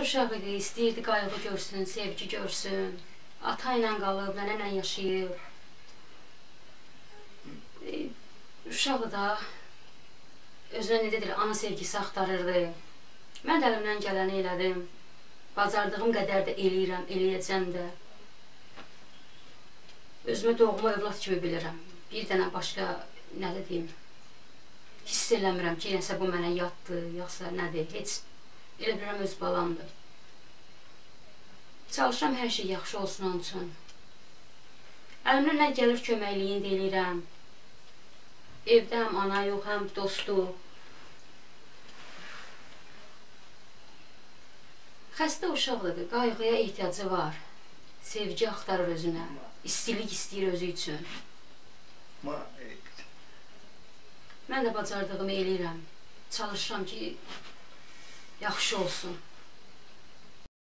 Uşaq idi, istəyirdi qayğı görsün, sevgi görsün. Ata ilə qalıb, nənə ilə yaşayıb. E, uşaq da özünə necə deyir, ana sevgisi axtarırdı. Mən də əlimdən gələni elədim. Bacardığım qədər də eləyirəm, eləyəcəm də. Özümü doğma övlad kimi bilirəm. Bir dənə başqa, nə də deyim, hiss eləmirəm ki, nəsə bu mənə yatdı, yoxsa nədir, heç elə bilirəm öz balamdır. Çalışıram hər şey yaxşı olsun onun üçün. Əlimdən nə gəlir köməkliyin də eləyirəm. Evdə həm ana yox, həm dostu. Xəstə uşaqdır, qayğıya ehtiyacı var. Sevgi axtarır özünə. İstilik istəyir özü üçün. Mən də bacardığımı eləyirəm. Çalışıram ki, Yaxşı olsun.